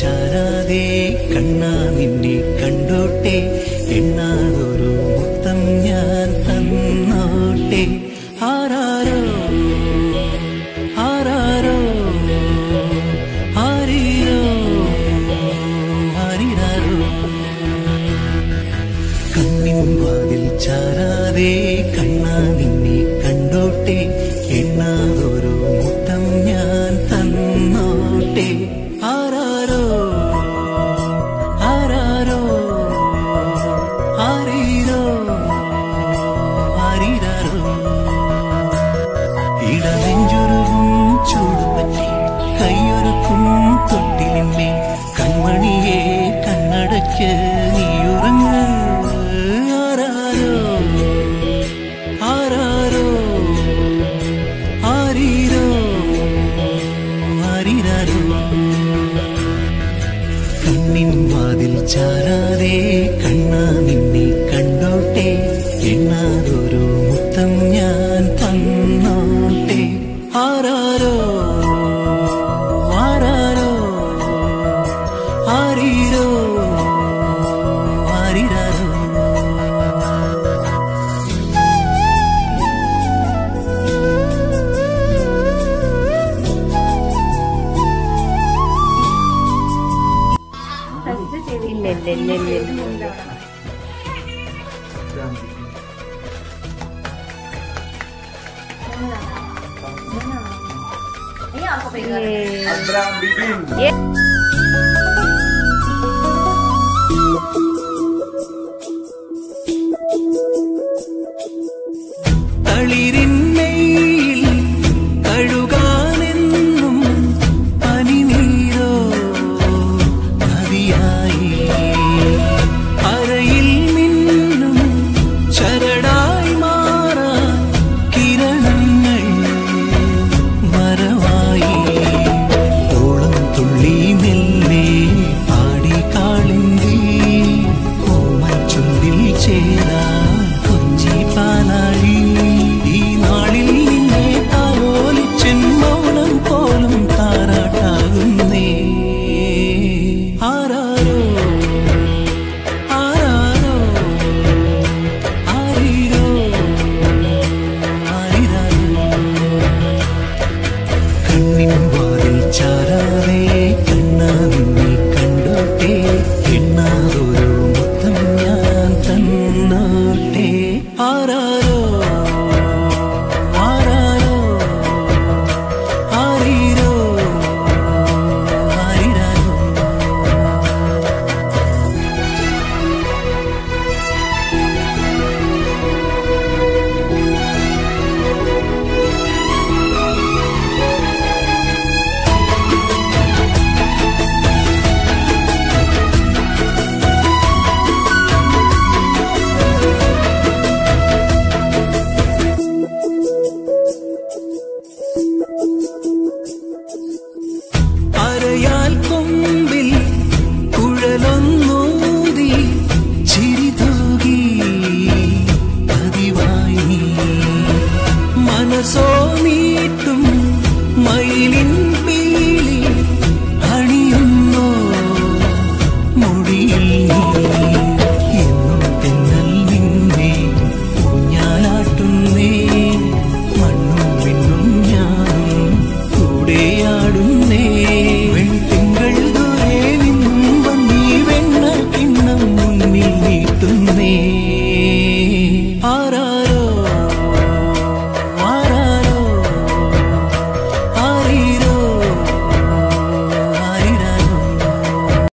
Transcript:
ചാരാതെ കണ്ണാ നിന്നെ കണ്ടോട്ടെ. എണ്ണാതൊരു മുത്തം ഞാൻ തന്നോട്ടെ. ആരാരോ ആരാരോ ആരീരോ ആരോ കണ്ണിൻ വാതിൽ ചാരാതെ കണ്ണാ നിന്നെ വാതിൽ ചാരാതെ കണ്ണാ നിന്നെ കണ്ടോട്ടെ. എണ്ണാതൊരു മുത്തം ഞാൻ തന്നോട്ടെ. ആരാരോ ആരാരോ ആരീരോ ആരിരാരോ nhìn nhìn nhìn Ini